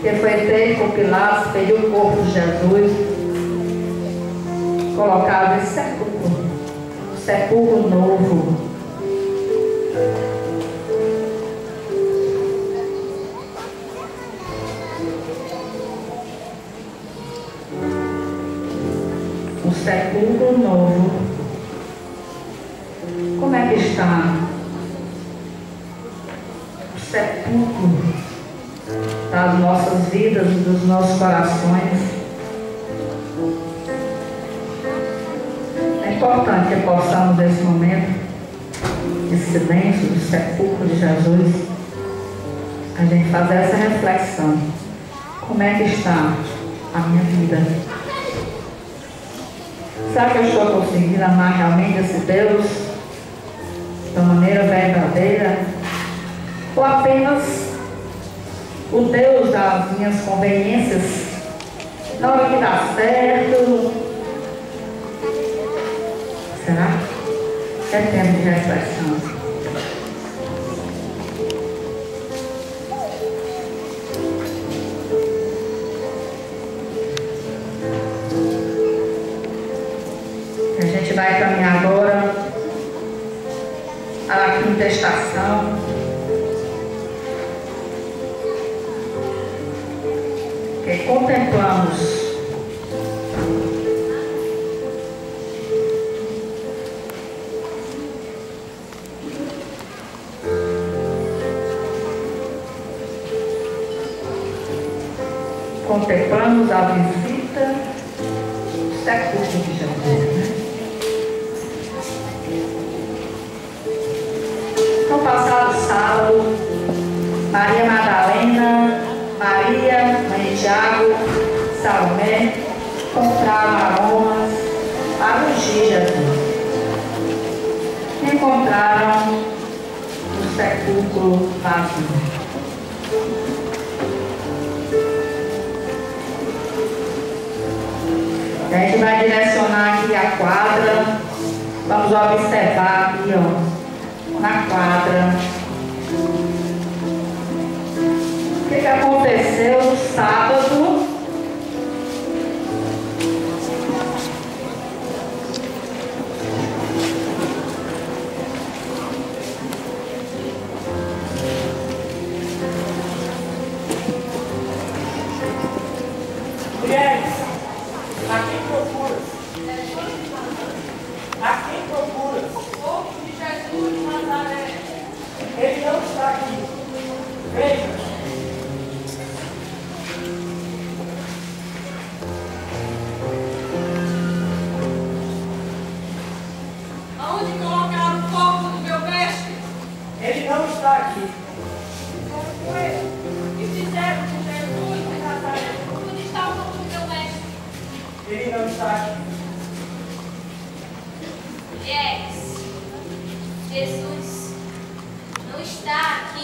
que foi feito por Pilatos, pediu o corpo de Jesus, colocado em sepulcro, sepulcro novo. O sepulcro novo. Como é que está? O sepulcro das nossas vidas dos nossos corações. É importante que possamos, nesse momento, esse silêncio do sepulcro de Jesus, a gente fazer essa reflexão. Como é que está a minha vida? Será que eu estou conseguindo amar realmente esse Deus de uma maneira verdadeira? Ou apenas o Deus das minhas conveniências, na hora que dá certo. Será? É tempo de reflexão. Vai caminhar agora à quinta estação. Contemplamos contemplamos a visita do sepulcro de Jesus. No passado sábado, Maria Madalena, Salomé, compraram aromas para ungir Jesus. Encontraram o sepulcro vazio. A gente vai direcionar aqui a quadra. Vamos observar aqui, ó, na quadra. O que, que aconteceu no sábado? A quem procura? A quem procura? Corpo de Jesus de Nazaré. Ele não está aqui. Veja. Aonde colocaram o corpo do meu mestre? Ele não está aqui. O que não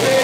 Yeah.